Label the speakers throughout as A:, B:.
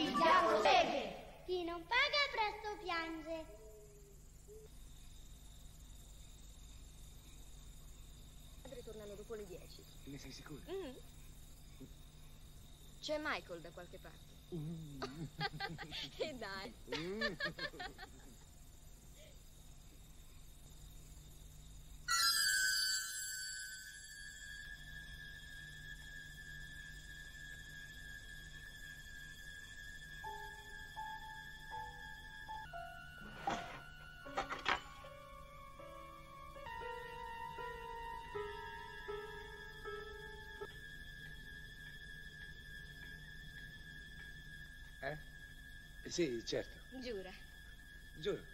A: il diavolo vede.
B: Chi non paga presto piange.
C: Ritornano dopo le 10.
D: Ne sei sicura?
C: Mm. C'è Michael da qualche parte.
D: Mm.
C: e dai.
D: Mm. Sì, certo.
C: Giura.
D: Giuro.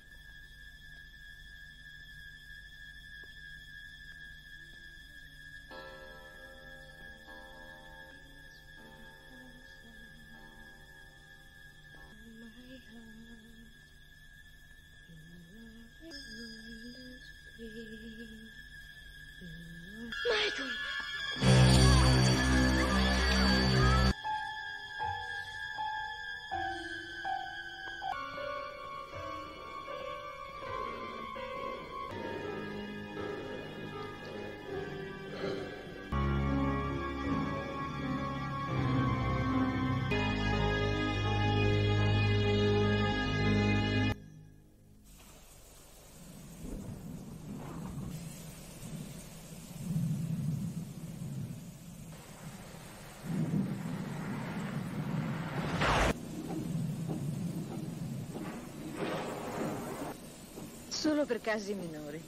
C: Solo per casi minori.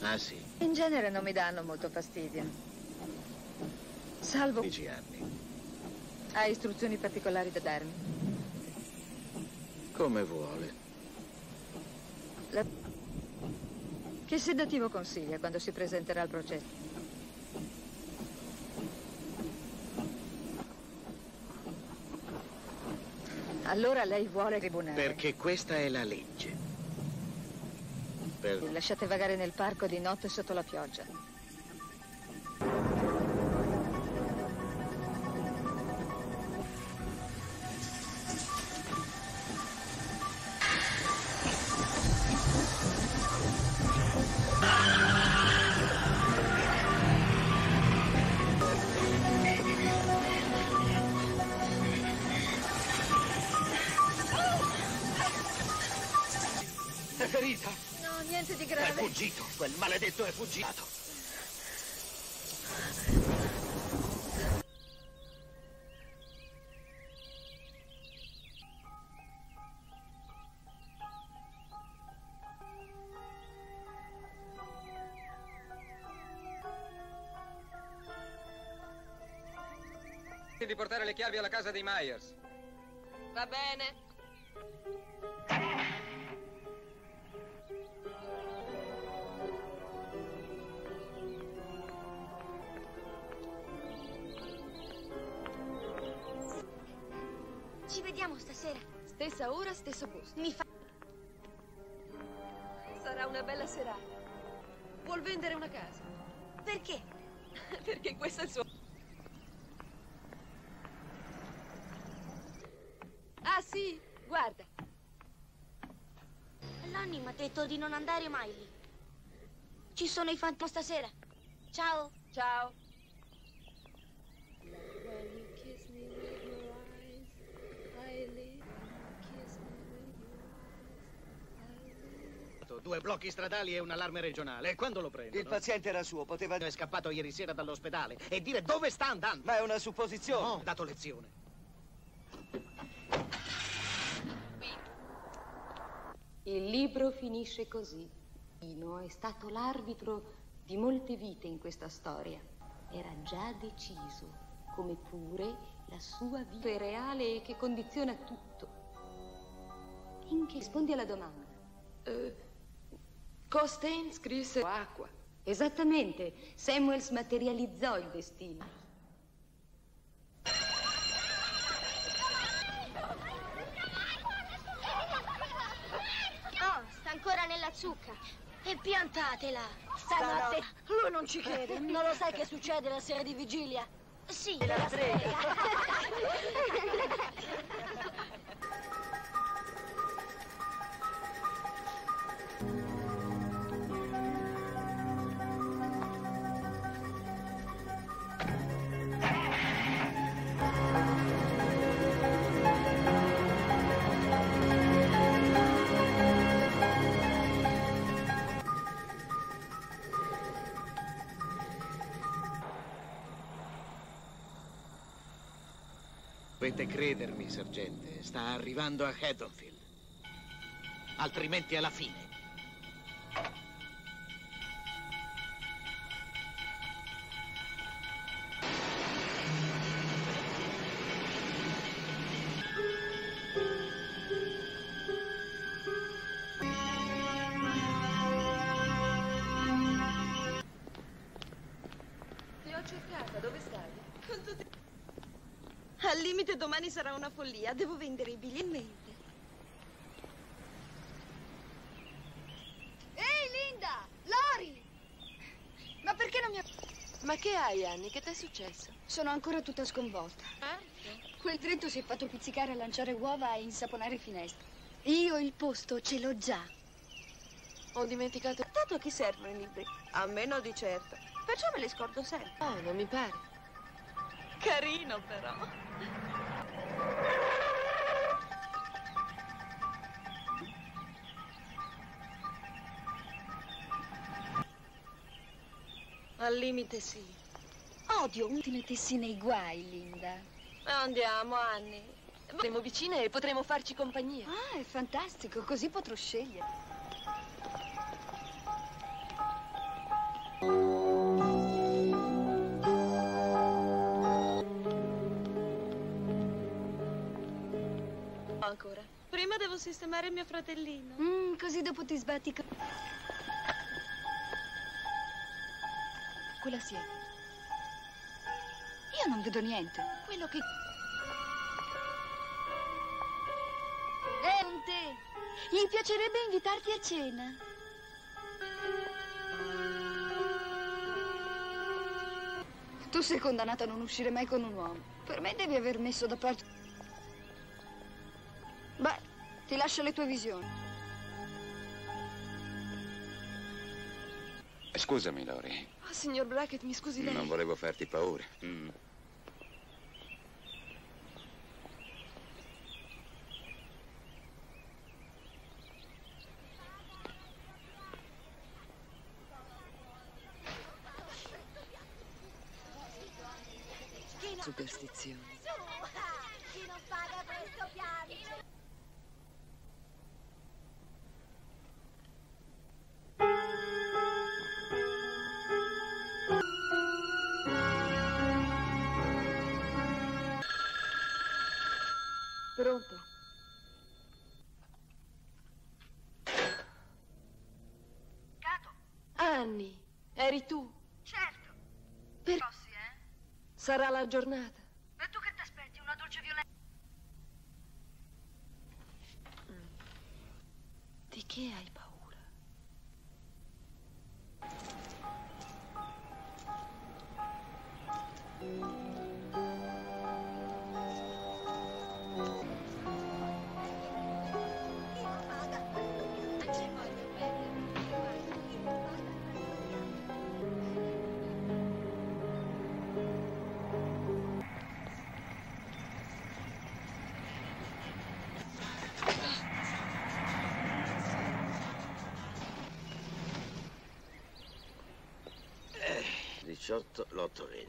E: Ah sì,
C: In genere non mi danno molto fastidio. Salvo
E: 10 anni.
C: ha istruzioni particolari da darmi.
E: Come vuole.
C: La- Che sedativo consiglia quando si presenterà al processo? Allora lei vuole tribunale.
E: Perché questa è la legge.
C: Lasciate vagare nel parco di notte sotto la pioggia. Di
F: portare le chiavi alla casa dei Myers.
C: Va bene.
B: Ci vediamo stasera.
C: Stessa ora, stesso posto.
B: Mi fa...
C: Sarà una bella serata. Vuol vendere una casa?
B: Perché?
C: Perché questo è il suo... Ah sì, guarda.
B: Lonnie mi ha detto di non andare mai lì. Ci sono i fantasmi stasera. Ciao.
C: Ciao.
E: Due blocchi stradali e un allarme regionale. E quando lo prendo?
G: Il paziente era suo, poteva...
E: È scappato ieri sera dall'ospedale e dire dove sta andando.
G: Ma è una supposizione.
E: No, ho dato lezione.
H: Il libro finisce così. Pino è stato l'arbitro di molte vite in questa storia. Era già deciso, come pure la sua vita è reale e che condiziona tutto. In che rispondi alla domanda?
C: Eh, Costain scrisse acqua.
H: Esattamente, Samuels materializzò il destino.
B: Oh, sta ancora nella zucca. E piantatela.
I: Stanotte. Lui non ci crede. Non lo sai che succede la sera di vigilia?
B: Sì, la strega.
J: Dovete credermi, sergente. Sta arrivando a Haddonfield. Altrimenti è la fine.
K: Al limite domani sarà una follia. Devo vendere i biglietti.
L: Ehi, Linda! Lori! Ma perché non mi...
M: Ma che hai, Annie? Che ti è successo?
L: Sono ancora tutta sconvolta. Quel dritto si è fatto pizzicare a lanciare uova e insaponare finestre. Io il posto ce l'ho già.
M: Ho dimenticato.
K: Tanto a chi servono i libri? A me no di certo. Perciò me li scordo sempre.
M: Oh, non mi pare.
K: Carino però. Al limite sì.
L: Odio non ti mettessi nei guai, Linda.
M: Andiamo, Annie. Saremo vicine e potremo farci compagnia.
L: Ah, è fantastico, così potrò scegliere.
K: Ancora. Prima devo sistemare mio fratellino.
L: Mm, così dopo ti sbatti. Quella siete. Io non vedo niente. Quello che. È un te. Gli piacerebbe invitarti a cena. Tu sei condannata a non uscire mai con un uomo. Per me devi aver messo da parte. Ti lascio le tue visioni.
N: Scusami, Lori.
M: Oh, signor Brackett, mi scusi lei.
N: Non volevo farti paura. Mm.
M: Sarà la giornata.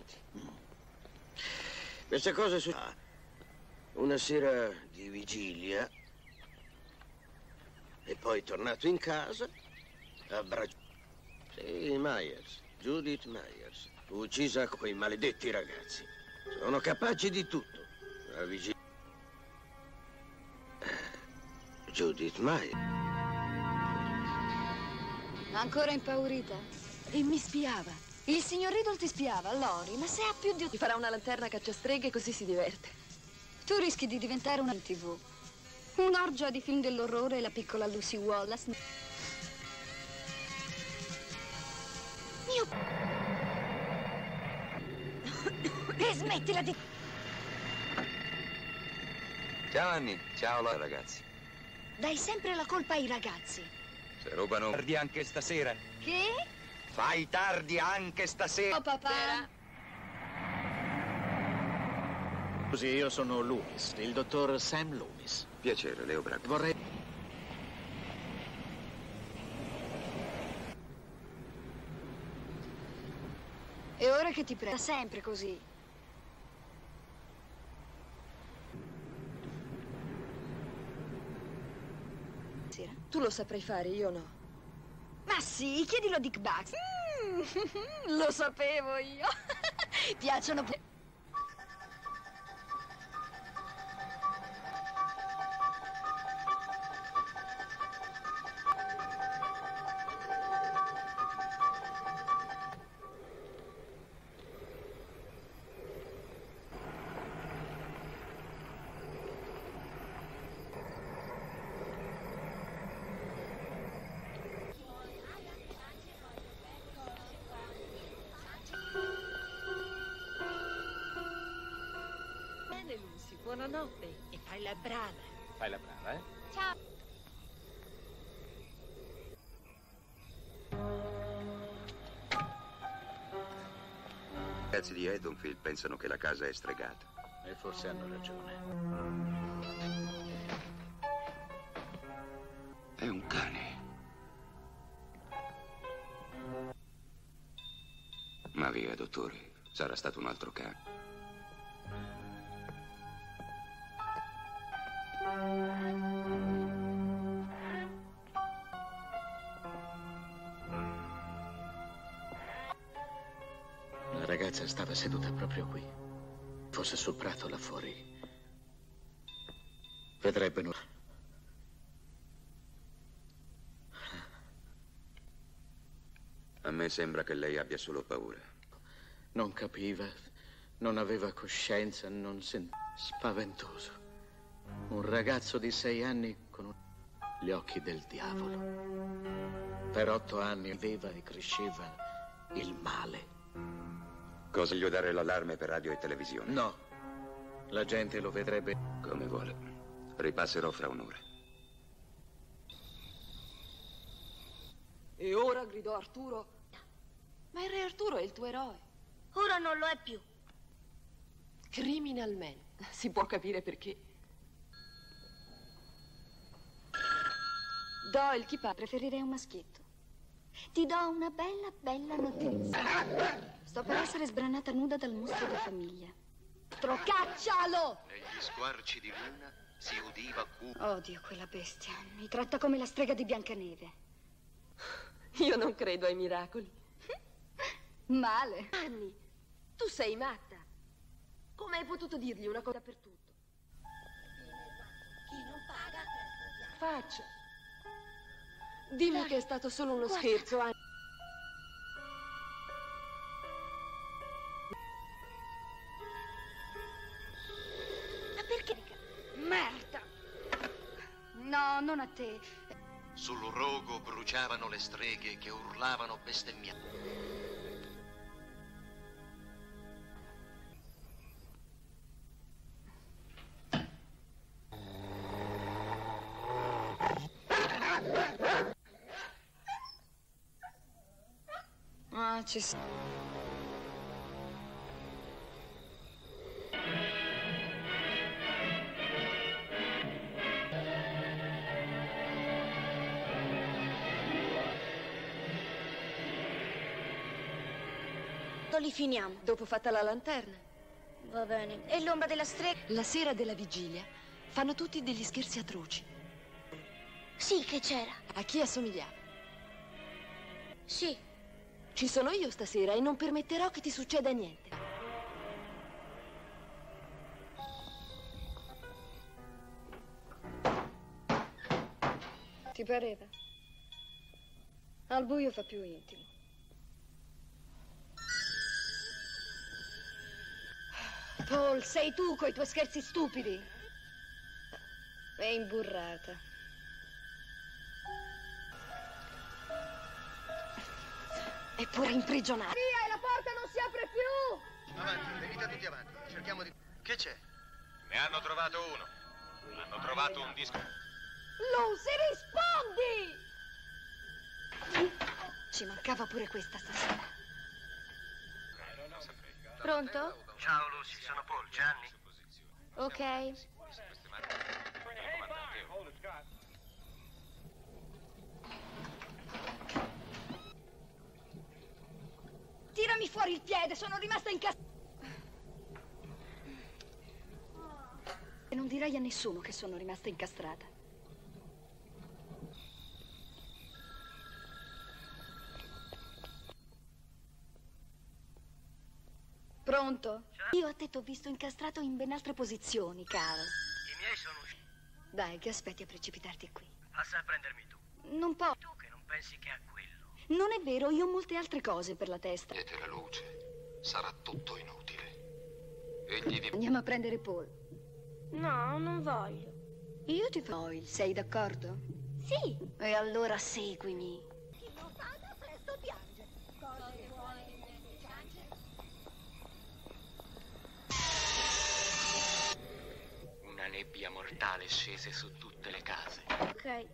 O: L'8, 20. Queste cose su... Ah, Una sera di vigilia e poi tornato in casa, abbracciato... Sì, Myers, Judith Myers, uccisa quei maledetti ragazzi. Sono capaci di tutto. La vigilia... Eh, Judith Myers.
L: Ancora impaurita? E mi spiava. Il signor Riddle ti spiava, Lori, ma se ha più di...
M: Ti farà una lanterna cacciastreghe così si diverte.
L: Tu rischi di diventare una TV. Un'orgia di film dell'orrore e la piccola Lucy Wallace. Mio... E smettila di...
N: Ciao Anni, ciao Laura, ragazzi.
L: Dai sempre la colpa ai ragazzi.
N: Se rubano
G: Tardi anche stasera.
L: Che?
G: Fai tardi anche stasera.
L: Oh papà.
J: Scusi, io sono Loomis, il dottor Sam Loomis.
N: Piacere, Leo Braga.
J: Vorrei...
L: E ora che ti prenda sempre così. Sera.
M: Tu lo saprai fare, io no.
L: Ma sì, chiedilo a Dick Bucks. Mm, lo sapevo io. Piacciono...
N: ragazzi di Edenfield pensano che la casa è stregata.
J: E forse hanno ragione.
N: È un cane. Ma via, dottore. Sarà stato un altro cane. Sembra che lei abbia solo paura.
J: Non capiva, non aveva coscienza, non sentiva. Spaventoso. Un ragazzo di sei anni con un- gli occhi del diavolo. Per otto anni viveva e cresceva il male.
N: Cosa gli dare l'allarme per radio e televisione?
J: No, la gente lo vedrebbe.
N: Come vuole. Ripasserò fra un'ora.
M: E ora gridò Arturo. Ma il re Arturo è il tuo eroe.
B: Ora non lo è più.
M: Criminal Man. Si può capire perché. Doyle, chi parla?
L: Preferirei un maschietto. Ti do una bella, bella notizia. Sto per essere sbranata nuda dal mostro della famiglia. Trocaccialo!
J: Negli squarci di luna si udiva cu.
L: Odio quella bestia. Mi tratta come la strega di Biancaneve.
M: Io non credo ai miracoli.
L: Male.
M: Anni, tu sei matta. Come hai potuto dirgli una cosa per tutto? Faccia. Dimmi che è stato solo uno scherzo, Anni.
B: Ma perché?
L: Merda! No, non a te.
J: Sul rogo bruciavano le streghe che urlavano bestemmiando.
L: Ci sta.
B: Li finiamo.
M: Dopo fatta la lanterna.
B: Va bene. E l'ombra della strega?
M: La sera della vigilia fanno tutti degli scherzi atroci.
B: Sì, che c'era.
M: A chi assomigliava?
B: Sì.
M: Ci sono io stasera e non permetterò che ti succeda niente.
L: Ti pareva? Al buio fa più intimo. Paul, sei tu coi tuoi scherzi stupidi. È imburrata.
M: È pure imprigionata.
L: Via, e la porta non si apre più!
J: Avanti,
P: Venite tutti avanti, cerchiamo di... Che c'è?
G: Ne hanno trovato uno. Hanno trovato un disco.
L: Lucy, rispondi! Ci mancava pure questa stasera.
B: Pronto?
P: Ciao Lucy, sono Paul, Gianni.
B: Ok.
L: Tirami fuori il piede, sono rimasta incastrata. E non direi a nessuno che sono rimasta incastrata. Pronto? Io a te t'ho visto incastrato in ben altre posizioni, caro.
P: I miei sono usciti.
L: Dai, che aspetti a precipitarti qui?
P: Passa a prendermi tu.
L: Non posso.
P: Tu che non pensi che a quello.
L: Non è vero, io ho molte altre cose per la testa.
Q: Vedete la luce. Sarà tutto inutile. Egli vi...
L: Andiamo a prendere Paul.
B: No, non voglio.
L: Io ti voglio, sei d'accordo?
B: Sì.
L: E allora seguimi.
R: Chi lo paga presto piange. Cose buone niente piange.
J: Una nebbia mortale scese su tutte le case.
B: Ok.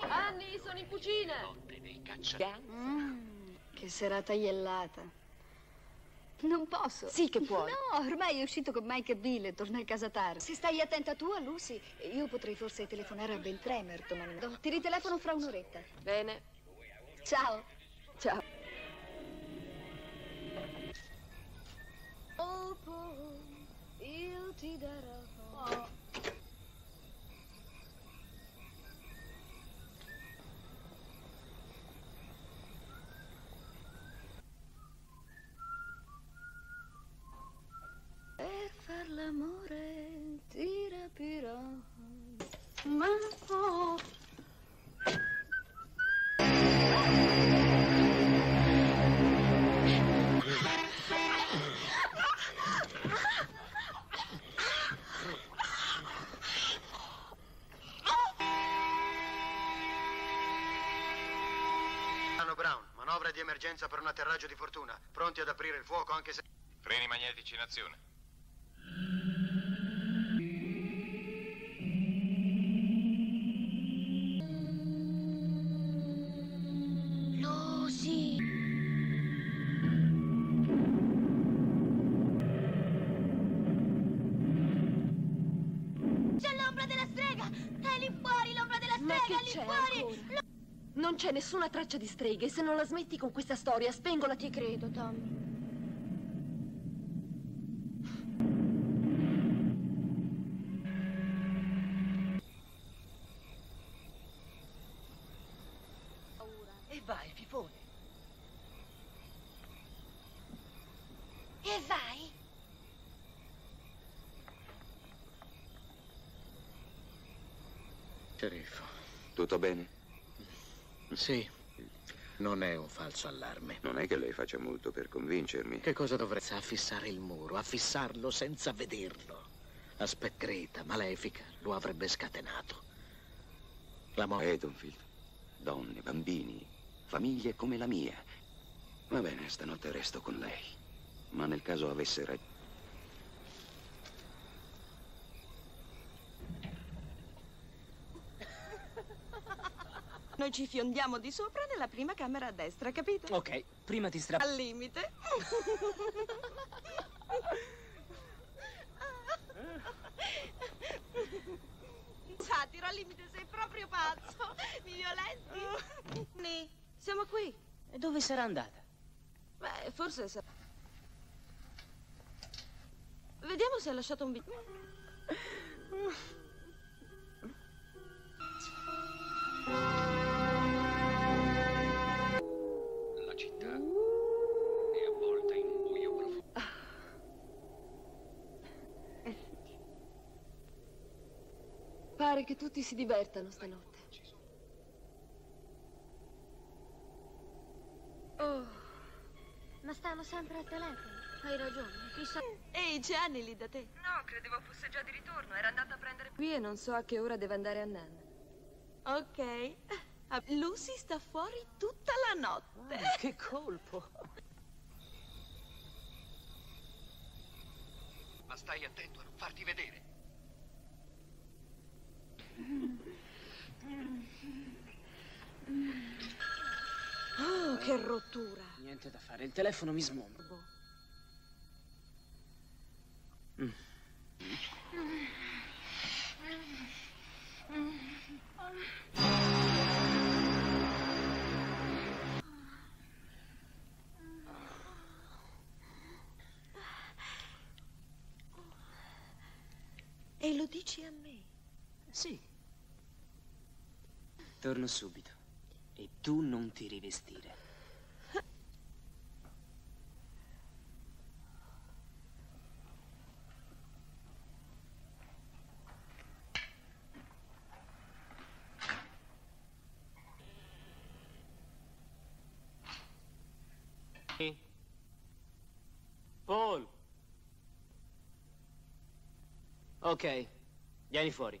M: Anni, sono in cucina.
J: Notte cacciatori.
L: Mm, che serata iellata. Non posso.
M: Sì che puoi.
L: No, ormai è uscito con Mike e Bill e torna a casa tardi. Se stai attenta tu a Lucy, io potrei forse telefonare a Ben Tremer domani. Ti ritelefono fra un'oretta.
M: Bene.
L: Ciao.
M: Ciao.
L: Oh, io ti darò. Per l'amore ti rapirò. Ma oh.
P: Brown, manovra di emergenza per un atterraggio di fortuna. Pronti ad aprire il fuoco anche se...
G: Freni magnetici in azione.
B: C'è
M: nessuna traccia di streghe. Se non la smetti con questa storia, spengo la
B: Ti credo, Tommy.
P: E vai, Pipone.
B: E vai!
J: Sceriffo.
N: Tutto bene?
J: Sì, non è un falso allarme.
N: Non è che lei faccia molto per convincermi.
J: Che cosa dovresti affissare il muro, affissarlo senza vederlo? Aspetta, Greta, malefica, lo avrebbe scatenato. La morte.
N: Edenfield. Donne, bambini, famiglie come la mia. Va bene, stanotte resto con lei. Ma nel caso avesse ragione.
K: Ci fiondiamo di sopra nella prima camera a destra, capito?
D: Ok, prima ti strappo.
K: Al limite. Satiro, al limite sei proprio pazzo. Mi violenti. Ni, siamo qui.
D: E dove sarà andata?
K: Beh, forse sa... Vediamo se ha lasciato un biglietto.
M: Pare che tutti si divertano stanotte.
B: Oh. Ma stanno sempre al telefono. Hai ragione. Chissà.
K: Ehi, c'è Annie lì da te.
M: No, credevo fosse già di ritorno. Era andata a prendere qui e non so a che ora deve andare a Nanna.
K: Ok. Ah, Lucy sta fuori tutta la notte.
D: che colpo.
Q: ma stai attento a non farti vedere.
K: Oh, che rottura.
D: Niente da fare, il telefono mi smonta. Mm.
K: E lo dici a me?
D: Sì. Torno subito. E tu non ti rivestire. Paul. Ok, vieni fuori.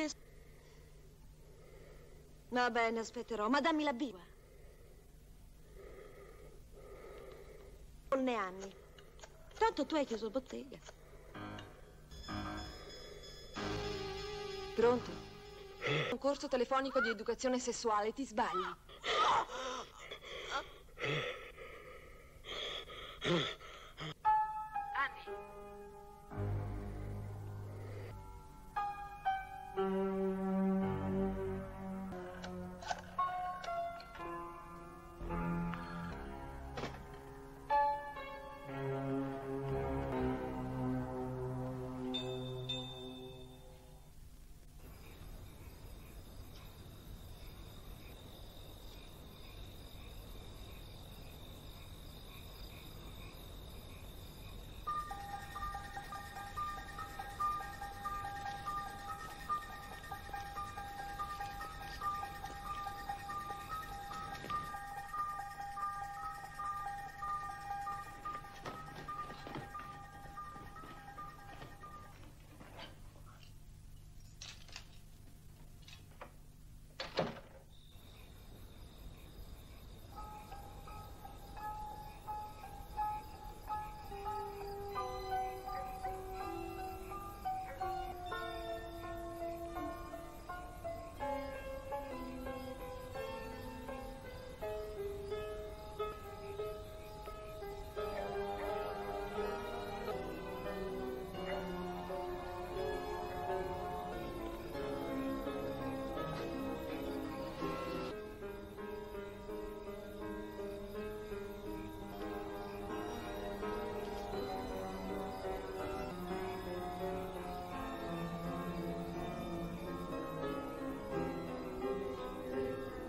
K: È... Va bene, aspetterò, ma dammi la birra. Non ne anni. Tanto tu hai chiuso bottega.
M: Pronto? Un corso telefonico di educazione sessuale, ti sbagli.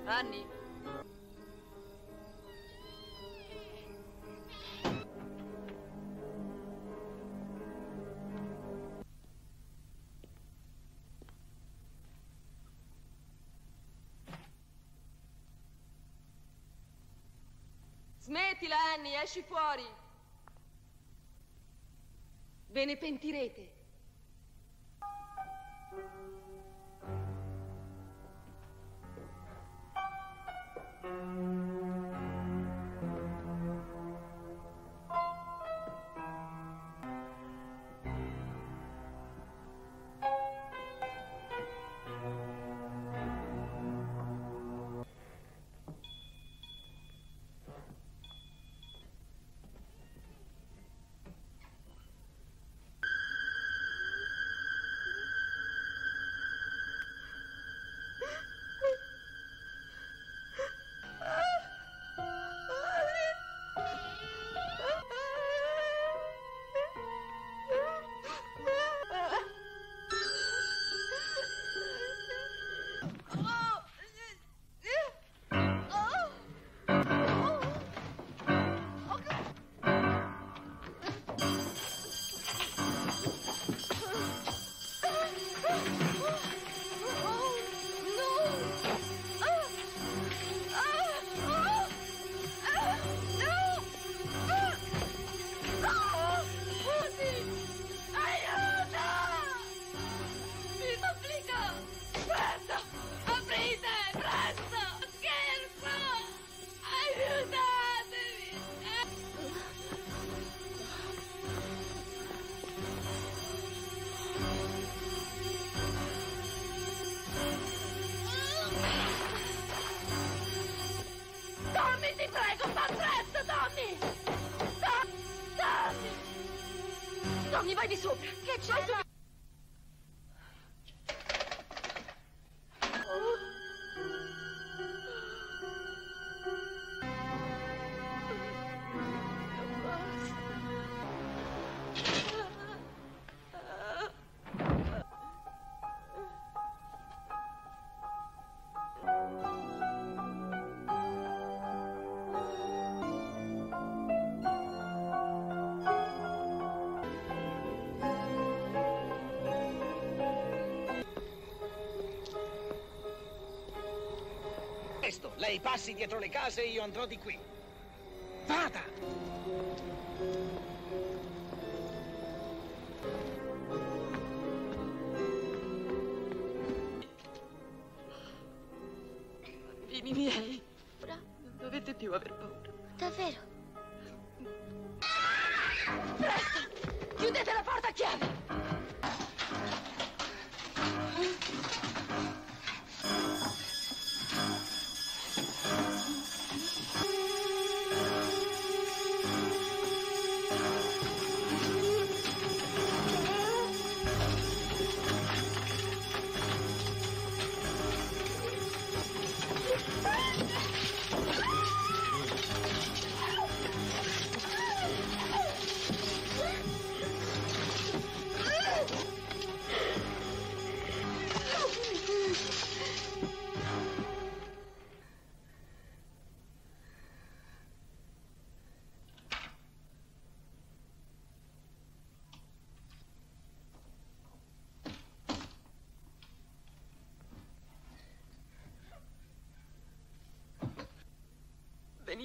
M: Anni? Smettila, Annie, esci fuori. Ve ne pentirete.
E: Lei passi dietro le case e io andrò di qui.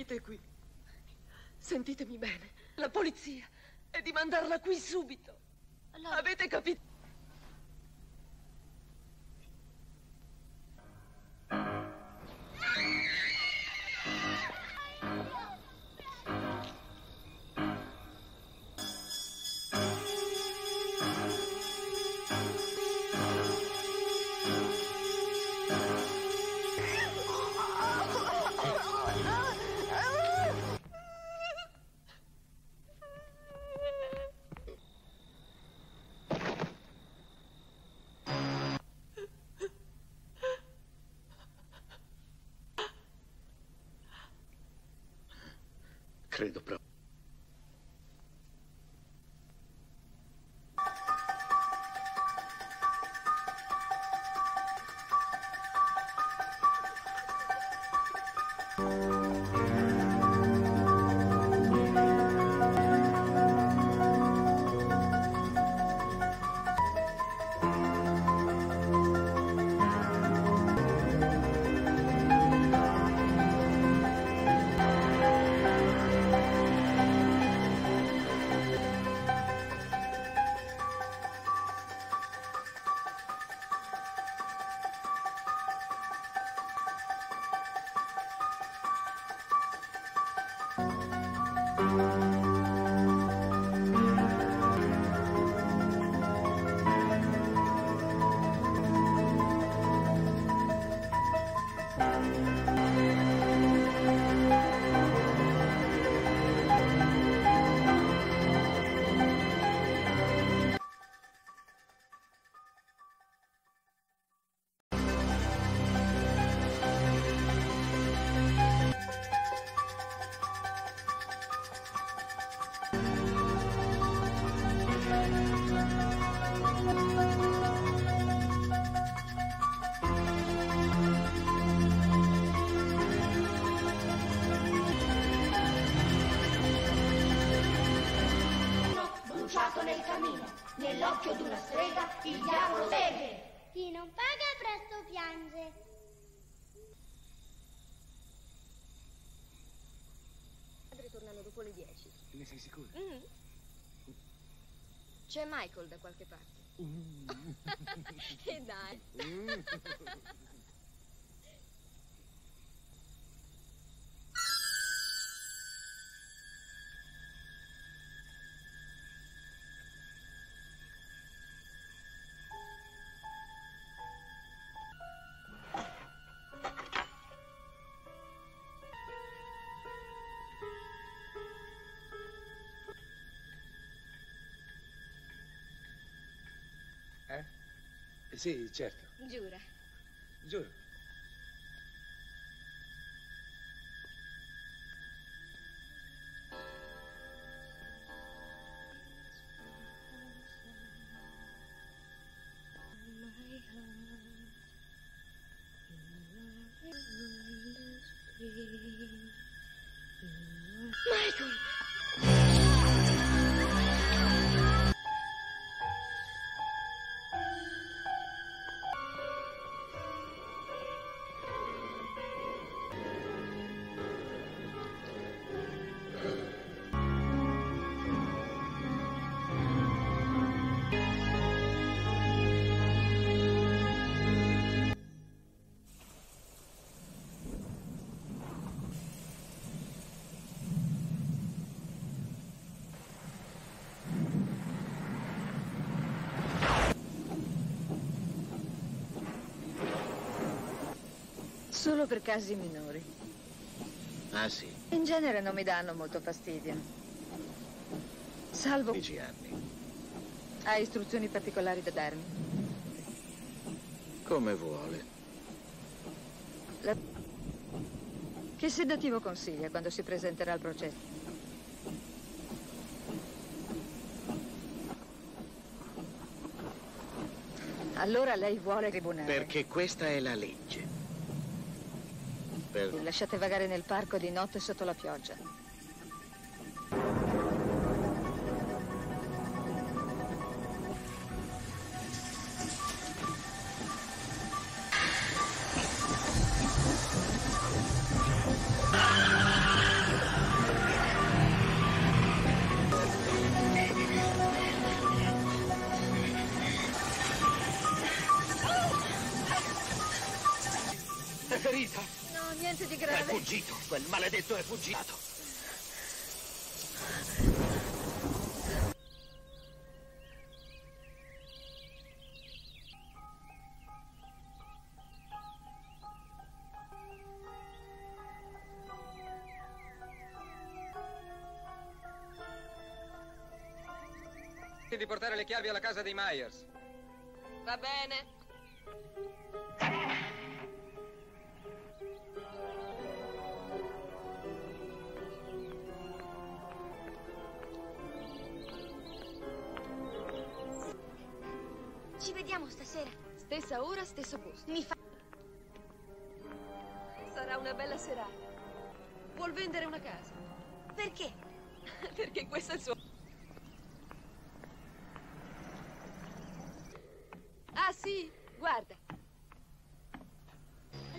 M: Venite qui. Sentitemi bene. La polizia è di mandarla qui subito. Avete capito?
D: Ne sei sicuro?
S: C'è Michael da qualche parte. e dai.
T: Sì, certo.
L: Giura.
T: Giuro.
C: Solo per casi minori.
J: Ah, sì.
C: In genere non mi danno molto fastidio. Salvo...
J: Dieci anni.
C: Ha istruzioni particolari da darmi.
J: Come vuole.
C: La- Che sedativo consiglia quando si presenterà al processo? Allora lei vuole tribunale.
J: Perché questa è la legge. Per...
C: Lasciate vagare nel parco di notte sotto la pioggia.
U: Le chiavi alla casa dei Myers.
M: Va bene.
B: Ci vediamo stasera.
L: Stessa ora, stesso posto.
B: Mi fa...
M: Sarà una bella serata. Vuol vendere una casa?
B: Perché?
M: Perché questo è il suo... Ah sì, guarda.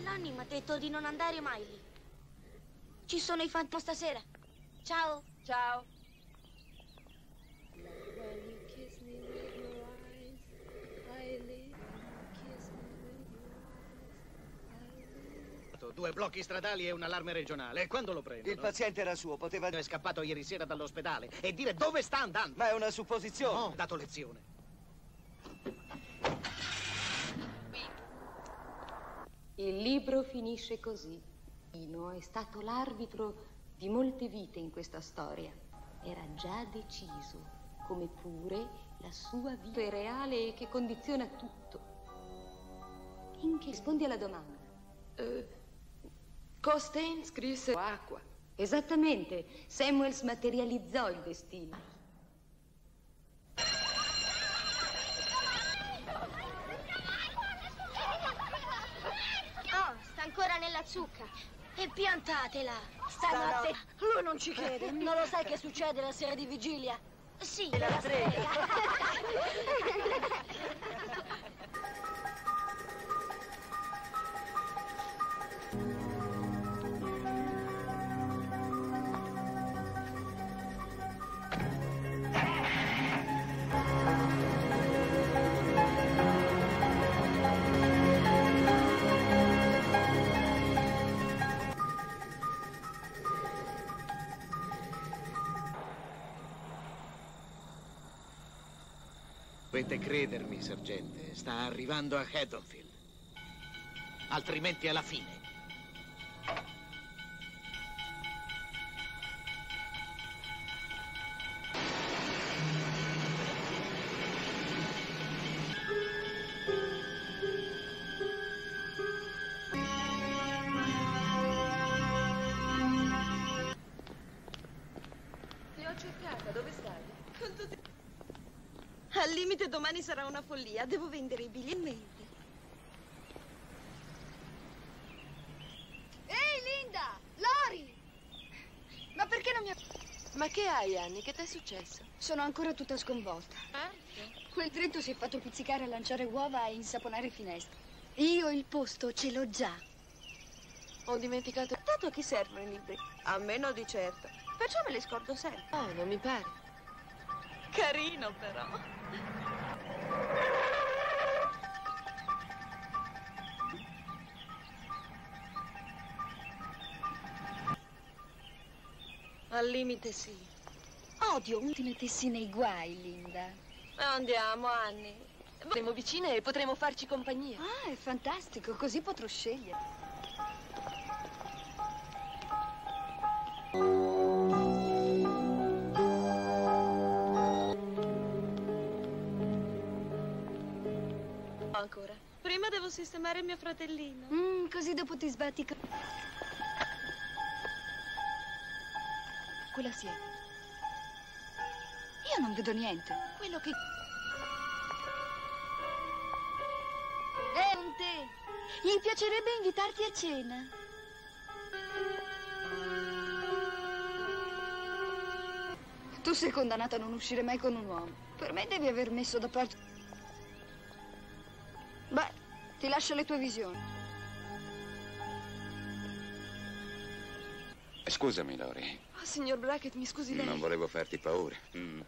B: Lonnie mi ha detto di non andare mai lì. Ci sono i fantasmi stasera. Ciao.
M: Ciao.
E: Due blocchi stradali e un allarme regionale. E quando lo prendo?
V: Il paziente era suo, poteva...
E: È scappato ieri sera dall'ospedale e dire dove sta andando.
V: Ma è una supposizione.
E: No, ho dato lezione.
H: Il libro finisce così. Pino è stato l'arbitro di molte vite in questa storia. Era già deciso, come pure la sua vita è reale e che condiziona tutto. In che rispondi alla domanda?
M: Eh, Costain scrisse acqua.
H: Esattamente, Samuels materializzò il destino.
B: Oh, sta ancora nella zucca. E piantatela.
L: Stanno a te. Lui non ci crede. Non lo sai che succede la sera di vigilia?
B: Sì,
L: la strega.
J: Dovete credermi, sergente. Sta arrivando a Haddonfield. Altrimenti è la fine.
K: Follia. Devo vendere i biglietti.
L: Ehi, Linda! Lori! Ma perché non mi ha...
M: Ma che hai, Annie? Che ti è successo?
L: Sono ancora tutta sconvolta. Quel dritto si è fatto pizzicare a lanciare uova e insaponare finestre. Io il posto ce l'ho già.
M: Ho dimenticato.
K: Tanto a chi servono i libri? A me no di certo. Perciò me li scordo sempre.
M: Oh, non mi pare.
K: Carino, però.
M: Al limite sì.
L: Odio mettessi nei guai, Linda.
M: Andiamo, Annie. Saremo vicine e potremo farci compagnia.
L: Ah, è fantastico, così potrò scegliere.
M: Ancora.
K: Prima devo sistemare mio fratellino.
L: Mm, così dopo ti sbatti con... Quella siete. Io non vedo niente. Quello che... Eh, te. Gli piacerebbe invitarti a cena. Tu sei condannato a non uscire mai con un uomo. Per me devi aver messo da parte... Beh, ti lascio le tue visioni.
N: Scusami, Lori.
M: Oh, signor Brackett, mi scusi lei.
N: Non volevo farti paura. Mm.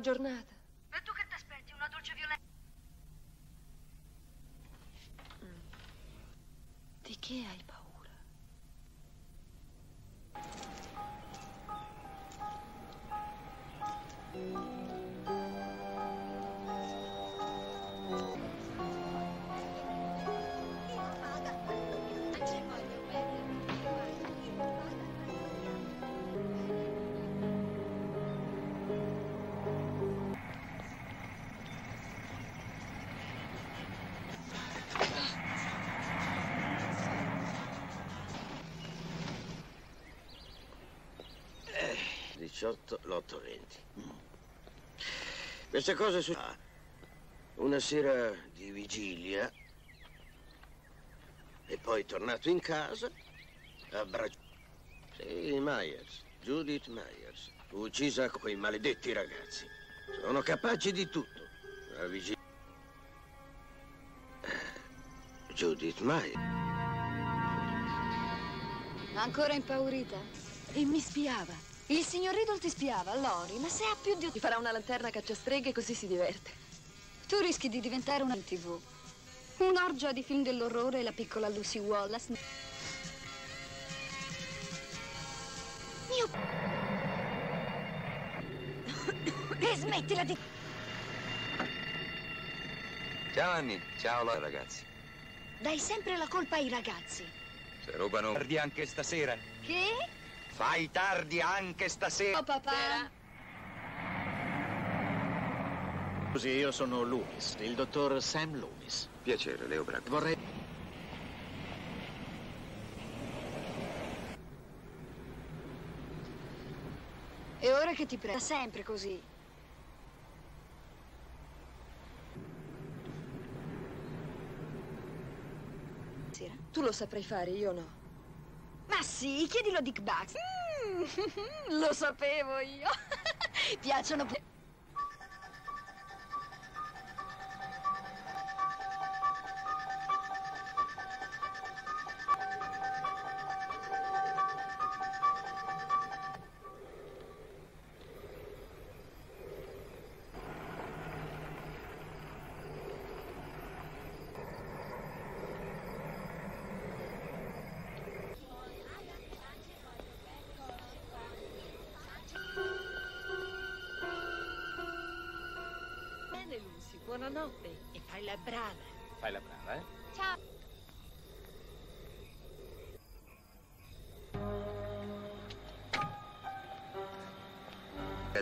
M: Giornata.
O: 18, l'8, 20. Queste cose su... Ah, Una sera di vigilia e poi tornato in casa, abbracciato... Sì, Myers, Judith Myers, uccisa quei maledetti ragazzi. Sono capaci di tutto. La vigilia... Eh, Judith Myers.
L: Ancora impaurita?
M: E mi spiava.
L: Il signor Riddle ti spiava, Lori, ma se ha più di...
M: Ti farà una lanterna cacciastreghe così si diverte.
L: Tu rischi di diventare una TV. Un'orgia di film dell'orrore e la piccola Lucy Wallace. Mio... E smettila di...
N: Ciao Anni, ciao Lori, ragazzi.
L: Dai sempre la colpa ai ragazzi.
N: Se rubano...
V: Tardi anche stasera.
L: Che?
V: Fai tardi anche stasera.
L: Oh, papà.
J: Scusi, io sono Loomis, il dottor Sam Loomis.
N: Piacere, Leo Braco.
J: Vorrei...
L: E ora che ti prenda sempre così. Sera.
M: Tu lo saprai fare, io no.
L: Ma sì, chiedilo a Dick Bucks. Mm, lo sapevo io. Piacciono...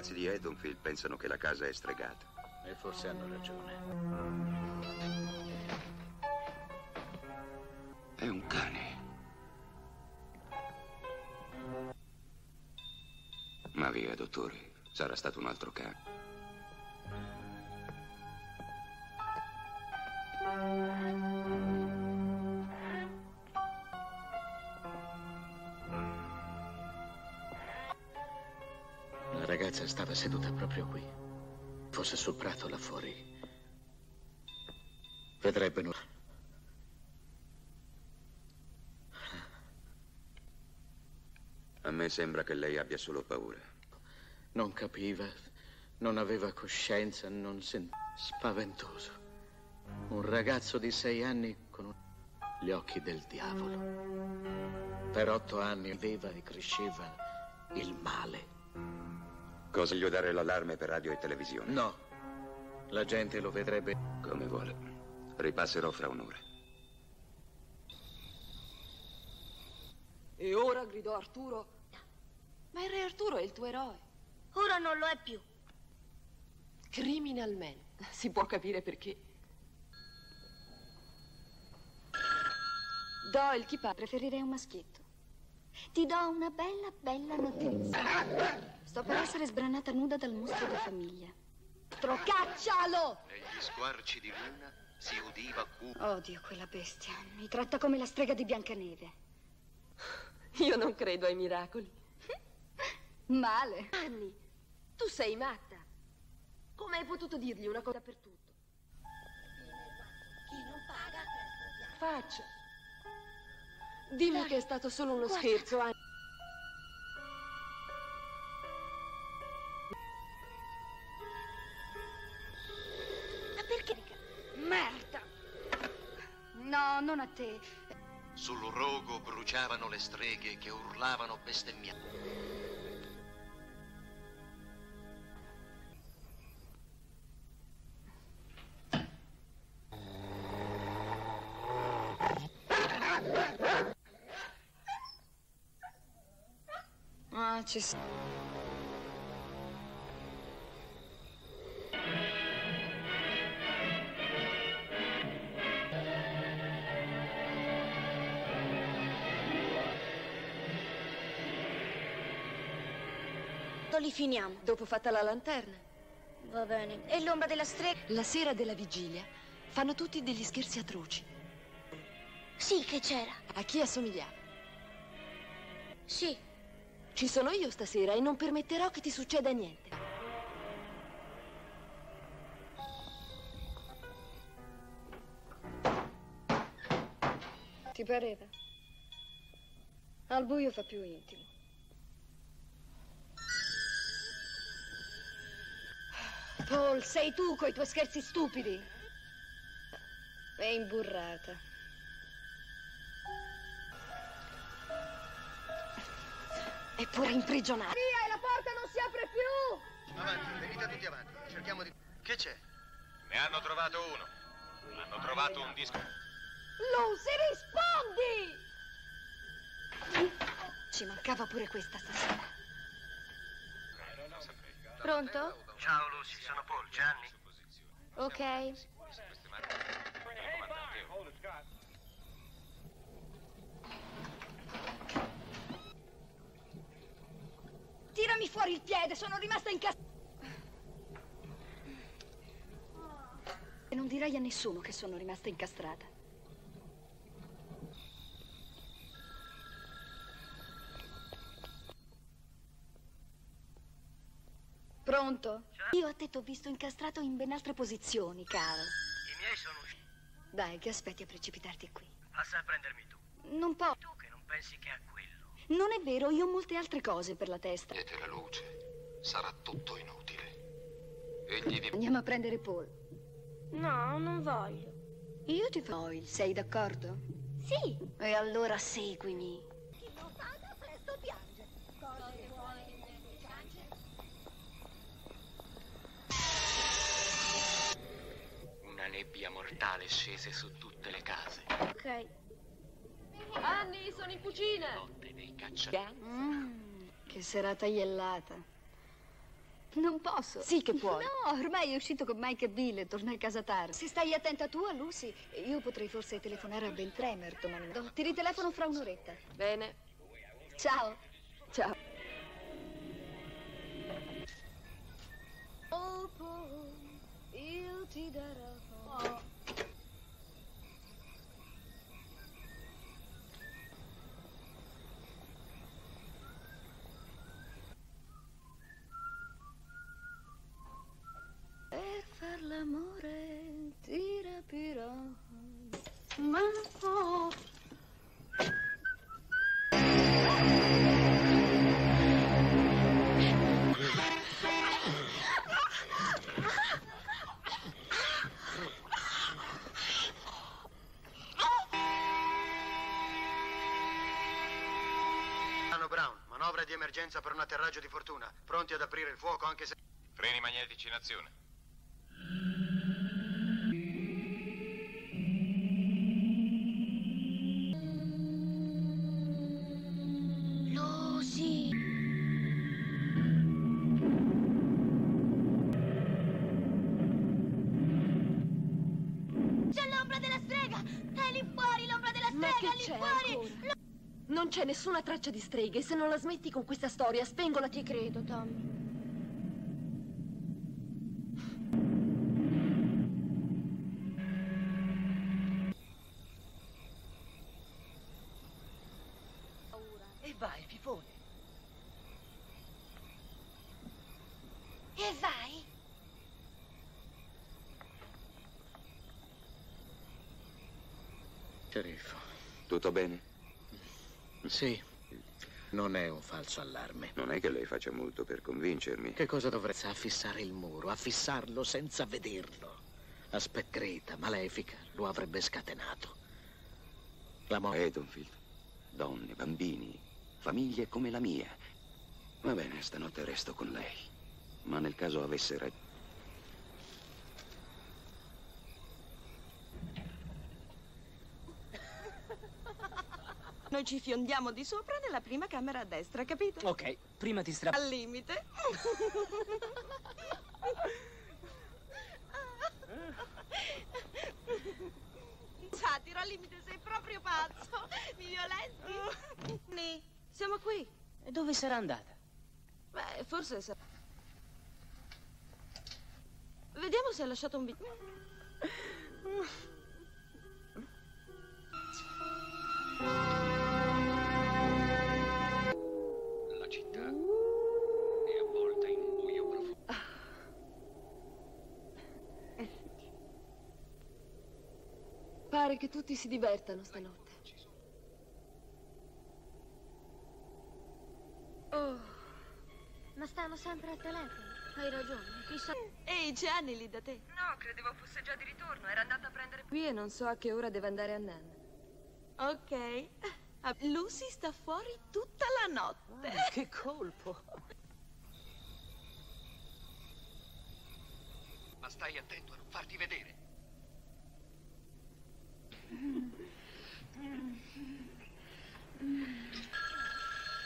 N: ragazzi di Edenfield pensano che la casa è stregata.
J: E forse hanno ragione.
N: È un cane. Ma via, dottore. Sarà stato un altro cane.
J: Ragazza stava seduta proprio qui. Fosse sul prato là fuori. Vedrebbe nulla.
N: A me sembra che lei abbia solo paura.
J: Non capiva, non aveva coscienza, non sentiva. Spaventoso. Un ragazzo di sei anni con un- gli occhi del diavolo. Per otto anni viveva e cresceva il male.
N: Cosa gli dare l'allarme per radio e televisione?
J: No. La gente lo vedrebbe.
N: Come vuole. Ripasserò fra un'ora.
M: E ora gridò Arturo. Ma il re Arturo è il tuo eroe.
B: Ora non lo è più.
M: Criminal man. Si può capire perché. Doyle, chi parla?
L: Preferirei un maschietto. Ti do una bella, bella notizia. Sto per essere sbranata nuda dal mostro di famiglia. Trocaccialo!
Q: Negli squarci di luna si udiva cu...
L: Odio quella bestia. Mi tratta come la strega di Biancaneve.
M: Io non credo ai miracoli.
L: Male.
M: Anni, tu sei matta. Come hai potuto dirgli una cosa per tutto?
R: Chi non paga
M: Faccia. Dimmi che è stato solo uno
R: Guarda.
M: scherzo, Anni.
L: Merda! No, non a te.
Q: Sul rogo bruciavano le streghe che urlavano bestemmiando.
C: Ah, ci s-
B: finiamo?
M: Dopo fatta la lanterna.
B: Va bene. E l'ombra della strega?
M: La sera della vigilia fanno tutti degli scherzi atroci.
B: Sì, che c'era.
M: A chi assomigliava?
B: Sì.
M: Ci sono io stasera e non permetterò che ti succeda niente.
C: Ti pareva? Al buio fa più intimo. Paul, sei tu coi tuoi scherzi stupidi. È imburrata.
M: È pure imprigionata.
R: Via, e la porta non si apre più!
P: Avanti, venite tutti avanti. Cerchiamo di... Che c'è?
G: Ne hanno trovato uno. Hanno trovato un disco.
R: Lucy, rispondi!
L: Ci mancava pure questa stasera.
B: Pronto?
P: Ciao Lucy, sono Paul. Gianni?
B: Ok.
L: Tirami fuori il piede, sono rimasta incastrata. E non dirai a nessuno che sono rimasta incastrata.
C: Pronto?
L: Io a te t'ho visto incastrato in ben altre posizioni, caro.
P: I miei sono usciti.
L: Dai, che aspetti a precipitarti qui?
P: Passa a prendermi tu.
L: Non può.
P: Tu che non pensi che a quello.
L: Non è vero, io ho molte altre cose per la testa.
Q: Vedete la luce. Sarà tutto inutile. Egli vi...
L: Andiamo a prendere Paul.
B: No, non voglio.
L: Io ti voglio, sei d'accordo?
B: Sì.
L: E allora seguimi.
R: Chi non paga presto piange. Cose vuoi nelle ciance?
J: Nebbia mortale scese su tutte le case.
L: Ok.
M: Anni, sono in cucina.
J: Notte dei cacciatori.
L: Mm, che serata iellata. Non posso.
M: Sì che puoi.
L: No, ormai è uscito con Mike e Bill, torna a casa tardi. Se stai attenta tu a Lucy, io potrei forse telefonare a Ben Tremer domani. Do- Ti ritelefono fra un'oretta.
M: Bene.
L: Ciao.
M: Ciao.
L: Dopo io ti darò. Per far l'amore ti rapirò. Ma.
P: Piano Brown, manovra di emergenza per un atterraggio di fortuna. Pronti ad aprire il fuoco anche se...
Q: Freni magnetici in azione.
M: Non c'è nessuna traccia di streghe. Se non la smetti con questa storia, spengola
B: Ti credo, Tommy.
E: E vai, Pipone.
B: E vai!
J: Sceriffo.
N: Tutto bene?
J: Sì, non è un falso allarme.
N: Non è che lei faccia molto per convincermi.
J: Che cosa dovresti affissare il muro, affissarlo senza vederlo? Aspetta, Greta, malefica, lo avrebbe scatenato. La mo-
N: Edenfield, donne, bambini, famiglie come la mia. Va bene, stanotte resto con lei. Ma nel caso avesse ragione...
K: Noi ci fiondiamo di sopra nella prima camera a destra, capito?
D: Ok, prima ti strappo.
K: Al limite. Satiro, al limite sei proprio pazzo. Mi violenti? Ni, siamo qui.
D: E dove sarà andata?
K: Beh, forse... sa- Vediamo se ha lasciato un biglietto.
J: La
M: Pare che tutti si divertano stanotte.
B: Oh. Ma stanno sempre al telefono. Hai ragione, chissà.
K: Ehi, c'è Annie lì da te.
M: No, credevo fosse già di ritorno. Era andata a prendere qui e non so a che ora deve andare a Nan.
K: Ok. Ah, Lucy sta fuori tutta la notte.
D: che colpo.
V: Ma stai attento a non farti vedere.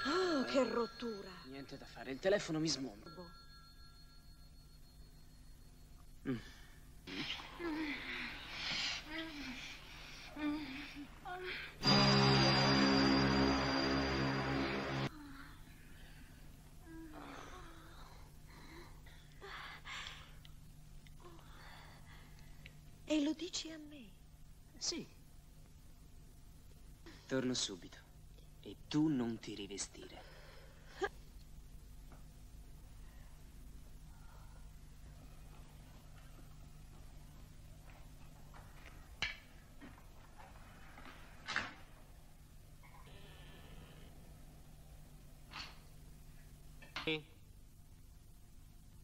K: Oh, che rottura.
D: Niente da fare, il telefono mi smonta. Mm. Torno subito. E tu non ti rivestire.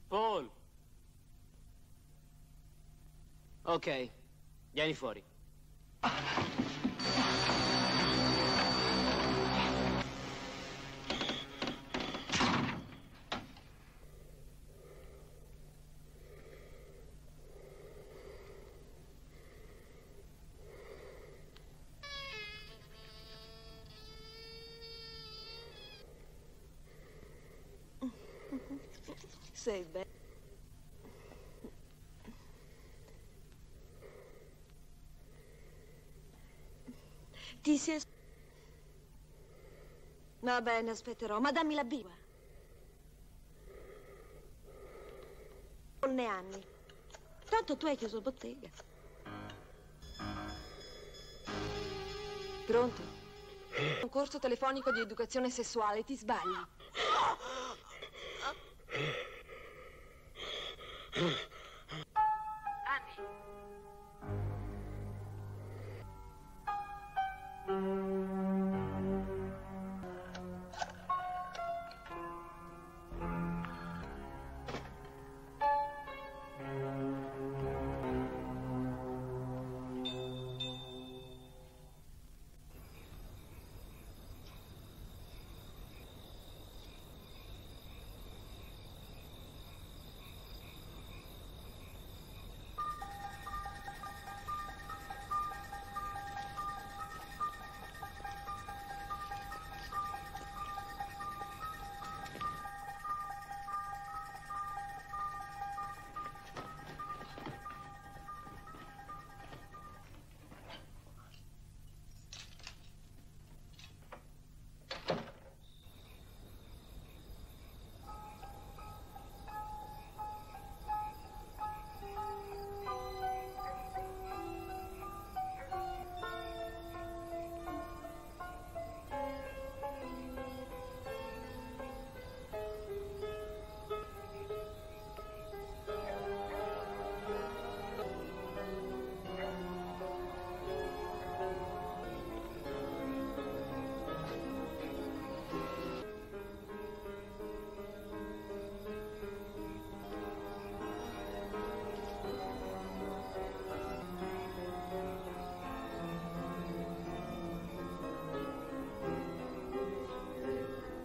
D: Paul. Ok, vieni fuori.
K: Ti sei... Va bene, aspetterò, ma dammi la birra. Non ne anni. Tanto tu hai chiuso bottega.
M: Pronto? Un corso telefonico di educazione sessuale, ti sbagli.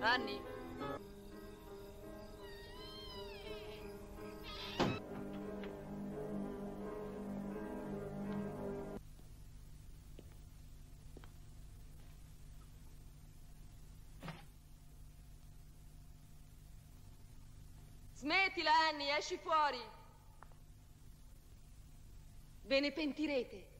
W: Anni?
M: Smettila, Annie, esci fuori. Ve ne pentirete.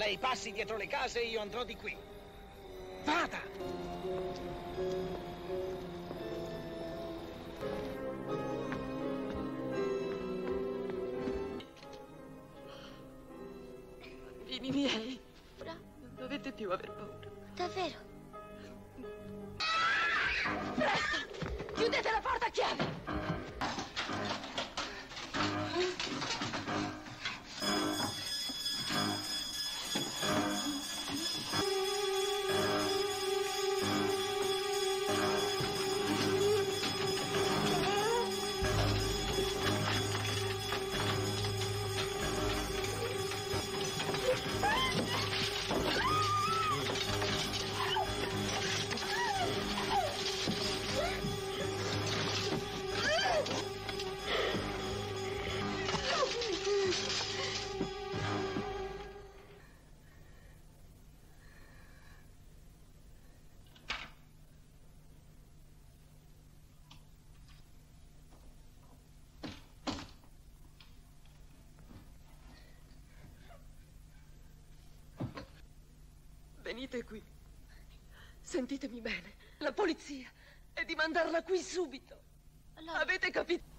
E: Lei passi dietro le case e io andrò di qui. Vada!
M: Bambini miei, non dovete più aver paura.
B: Davvero?
M: Presto! Chiudete la porta a chiave! Venite qui. Sentitemi bene. La polizia è di mandarla qui subito. Avete capito?